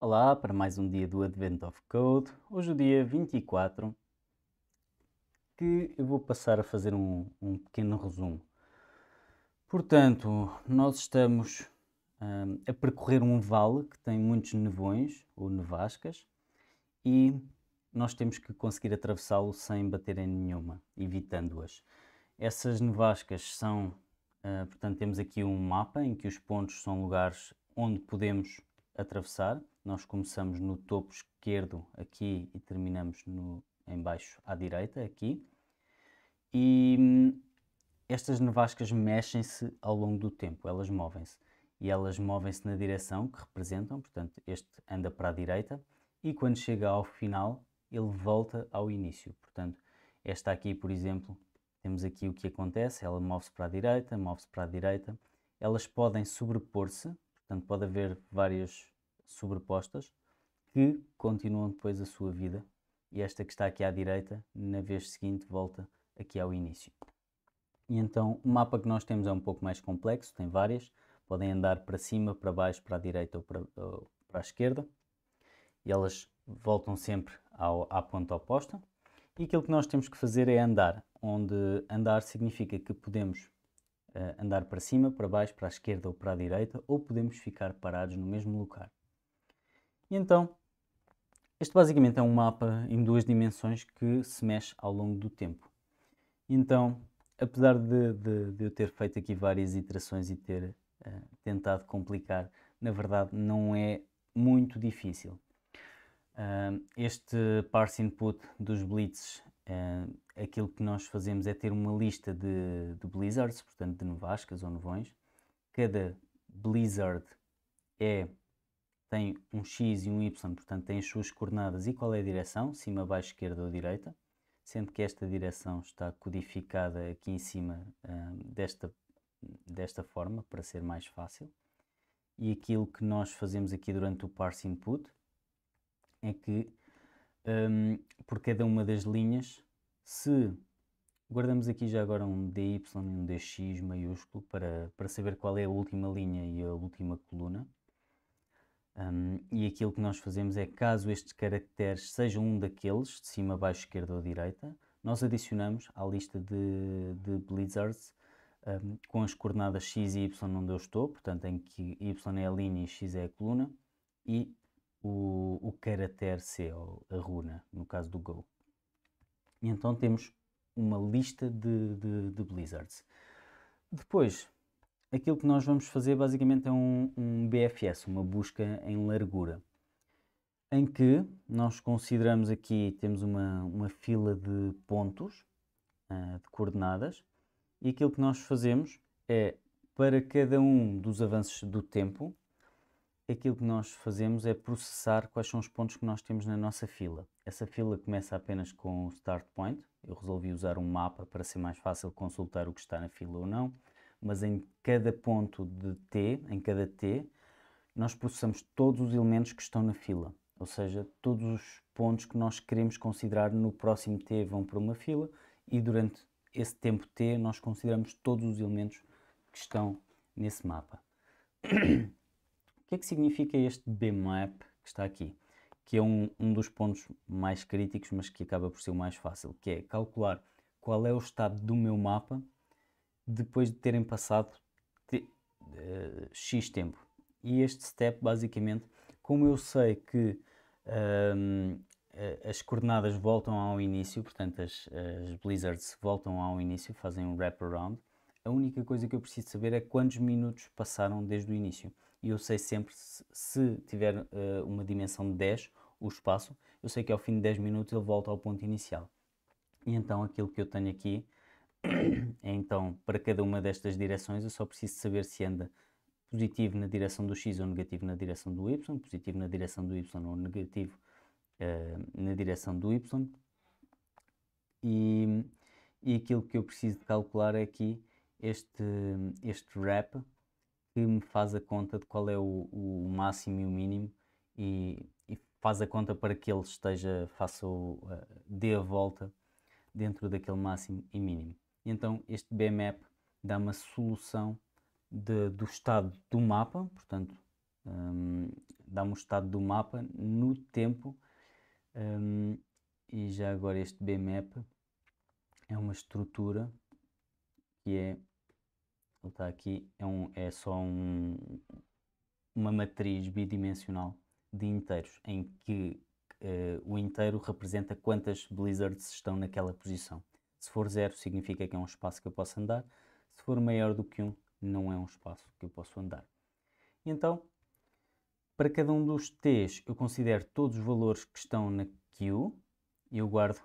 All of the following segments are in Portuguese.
Olá para mais um dia do Advent of Code. Hoje, o dia 24, que eu vou passar a fazer um, um pequeno resumo. Portanto, nós estamos hum, a percorrer um vale que tem muitos nevões ou nevascas e nós temos que conseguir atravessá-lo sem bater em nenhuma, evitando-as. Essas nevascas são, uh, portanto, temos aqui um mapa em que os pontos são lugares onde podemos atravessar. Nós começamos no topo esquerdo aqui e terminamos no, em baixo à direita aqui. E hum, estas nevascas mexem-se ao longo do tempo, elas movem-se. E elas movem-se na direção que representam, portanto, este anda para a direita e quando chega ao final, ele volta ao início. Portanto, esta aqui, por exemplo, temos aqui o que acontece, ela move-se para a direita, move-se para a direita. Elas podem sobrepor-se, Portanto, pode haver várias sobrepostas que continuam depois a sua vida e esta que está aqui à direita, na vez seguinte, volta aqui ao início. E então o mapa que nós temos é um pouco mais complexo, tem várias, podem andar para cima, para baixo, para a direita ou para, ou para a esquerda e elas voltam sempre ao, à ponta oposta. E aquilo que nós temos que fazer é andar, onde andar significa que podemos andar para cima, para baixo, para a esquerda ou para a direita, ou podemos ficar parados no mesmo lugar. E então, este basicamente é um mapa em duas dimensões que se mexe ao longo do tempo. Então, apesar de, de, de eu ter feito aqui várias iterações e ter uh, tentado complicar, na verdade não é muito difícil. Uh, este parse input dos blitzes Uh, aquilo que nós fazemos é ter uma lista de, de blizzards, portanto de nevascas ou nevões. Cada blizzard é, tem um X e um Y, portanto tem as suas coordenadas e qual é a direção, cima, baixo, esquerda ou direita, sendo que esta direção está codificada aqui em cima uh, desta, desta forma, para ser mais fácil. E aquilo que nós fazemos aqui durante o parse input é que um, por cada uma das linhas, se guardamos aqui já agora um DY e um DX maiúsculo para, para saber qual é a última linha e a última coluna. Um, e aquilo que nós fazemos é, caso estes caracteres sejam um daqueles, de cima, baixo, esquerda ou direita, nós adicionamos à lista de, de blizzards um, com as coordenadas x e y onde eu estou, portanto em que y é a linha e x é a coluna, e o, o C, ou a runa, no caso do Go. E então temos uma lista de, de, de blizzards. Depois, aquilo que nós vamos fazer basicamente é um, um, BFS, uma busca em largura, em que nós consideramos aqui, temos uma, uma fila de pontos, uh, de coordenadas, e aquilo que nós fazemos é, para cada um dos avanços do tempo, aquilo que nós fazemos é processar quais são os pontos que nós temos na nossa fila. Essa fila começa apenas com o start point. Eu resolvi usar um mapa para ser mais fácil consultar o que está na fila ou não, mas em cada ponto de T, em cada T, nós processamos todos os elementos que estão na fila. Ou seja, todos os pontos que nós queremos considerar no próximo T vão para uma fila e durante esse tempo T nós consideramos todos os elementos que estão nesse mapa. que é que significa este bmap que está aqui? Que é um, um dos pontos mais críticos, mas que acaba por ser o mais fácil, que é calcular qual é o estado do meu mapa depois de terem passado uh, X tempo. E este step, basicamente, como eu sei que uh, as coordenadas voltam ao início, portanto as, as blizzards voltam ao início, fazem um wraparound, a única coisa que eu preciso saber é quantos minutos passaram desde o início e eu sei sempre, se, se tiver uh, uma dimensão de 10, o espaço, eu sei que ao fim de 10 minutos ele volta ao ponto inicial. E então aquilo que eu tenho aqui é então, para cada uma destas direções, eu só preciso saber se anda positivo na direção do x ou negativo na direção do y, positivo na direção do y ou negativo uh, na direção do y. E, e aquilo que eu preciso calcular é aqui este, este wrap, que me faz a conta de qual é o, o máximo e o mínimo e, e, faz a conta para que ele esteja, faça o, uh, dê a volta dentro daquele máximo e mínimo. E então este BMAP dá uma solução de, do estado do mapa, portanto um, dá-me o estado do mapa no tempo um, e já agora este BMap é uma estrutura que é está aqui é, um, é só um, uma matriz bidimensional de inteiros em que uh, o inteiro representa quantas blizzards estão naquela posição. Se for zero significa que é um espaço que eu posso andar. Se for maior do que um não é um espaço que eu posso andar. Então para cada um dos T's, eu considero todos os valores que estão na queue e eu guardo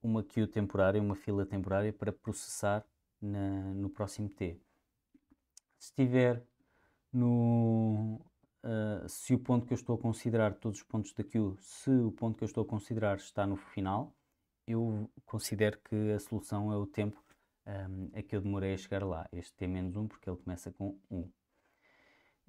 uma queue temporária, uma fila temporária para processar na, no próximo T. Se estiver no. Uh, se o ponto que eu estou a considerar, todos os pontos da queue, se o ponto que eu estou a considerar está no final, eu considero que a solução é o tempo um, ah, a que eu demorei a chegar lá, este T-1, porque ele começa com 1.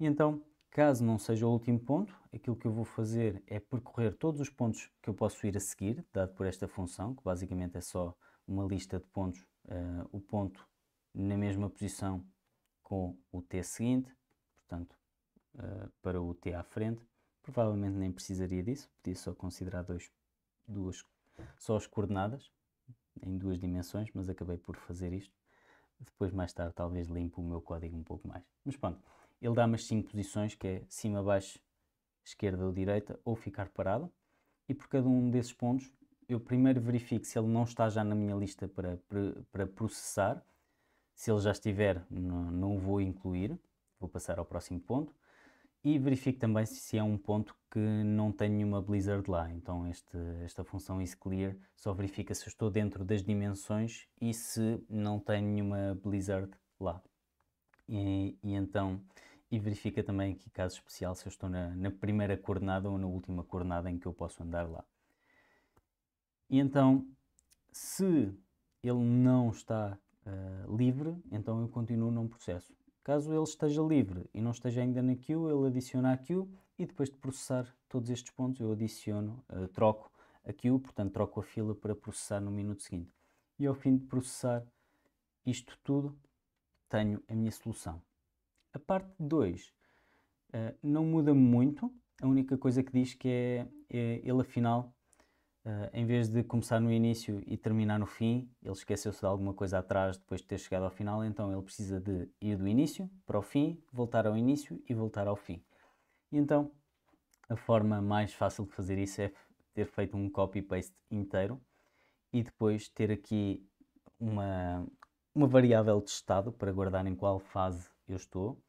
E então, Caso não seja o último ponto, aquilo que eu vou fazer é percorrer todos os pontos que eu posso ir a seguir, dado por esta função, que basicamente é só uma lista de pontos, uh, o ponto na mesma posição com o t seguinte, portanto, uh, para o t à frente. Provavelmente nem precisaria disso, podia só considerar dois, duas, só as coordenadas em duas dimensões, mas acabei por fazer isto. Depois, mais tarde, talvez limpo o meu código um pouco mais. Mas pronto, ele dá umas 5 posições, que é cima, baixo, esquerda ou direita, ou ficar parado. E por cada um desses pontos, eu primeiro verifico se ele não está já na minha lista para, para, para processar. Se ele já estiver, não, não vou incluir, vou passar ao próximo ponto. E verifico também se é um ponto que não tem nenhuma Blizzard lá. Então este, esta função isClear só verifica se estou dentro das dimensões e se não tem nenhuma Blizzard lá. E, e então e verifica também aqui caso especial se eu estou na, na, primeira coordenada ou na última coordenada em que eu posso andar lá. E então, se ele não está uh, livre, então eu continuo num processo. Caso ele esteja livre e não esteja ainda na queue, ele adiciona a queue e depois de processar todos estes pontos eu adiciono, uh, troco a queue, portanto troco a fila para processar no minuto seguinte. E ao fim de processar isto tudo, tenho a minha solução. A parte 2 uh, eh, não muda muito, a única coisa que diz que é, é ele afinal, uh, em vez de começar no início e terminar no fim, ele esqueceu-se de alguma coisa atrás depois de ter chegado ao final, então ele precisa de ir do início para o fim, voltar ao início e voltar ao fim. E então a forma mais fácil de fazer isso é ter feito um copy-paste inteiro e depois ter aqui uma, uma variável de estado para guardar em qual fase eu estou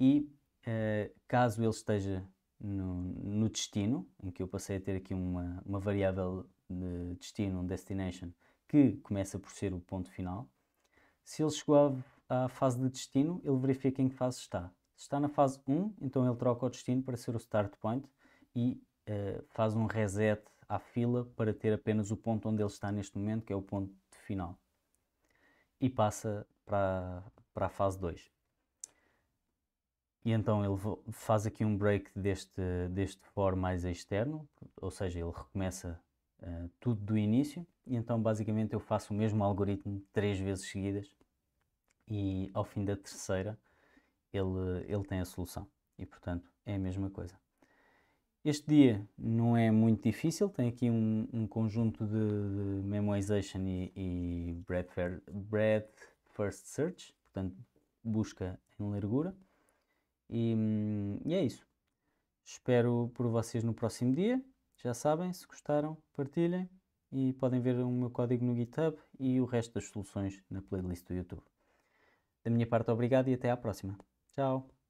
e uh, caso ele esteja no, no, destino, em que eu passei a ter aqui uma, uma variável de destino, um destination, que começa por ser o ponto final, se ele chegou à, à fase de destino, ele verifica em que fase está. Se está na fase 1, então ele troca o destino para ser o start point e uh, faz um reset à fila para ter apenas o ponto onde ele está neste momento, que é o ponto final. E passa para, para a fase 2. E então ele faz aqui um break deste, deste for mais externo, ou seja, ele recomeça uh, tudo do início, e então basicamente eu faço o mesmo algoritmo três vezes seguidas, e ao fim da terceira ele, ele tem a solução, e portanto é a mesma coisa. Este dia não é muito difícil, tem aqui um, um conjunto de, de memoization e, e breadth, breadth first search, portanto busca em largura. E, hum, e é isso. Espero por vocês no próximo dia. Já sabem, se gostaram, partilhem e podem ver o meu código no GitHub e o resto das soluções na playlist do YouTube. Da minha parte, obrigado e até à próxima. Tchau!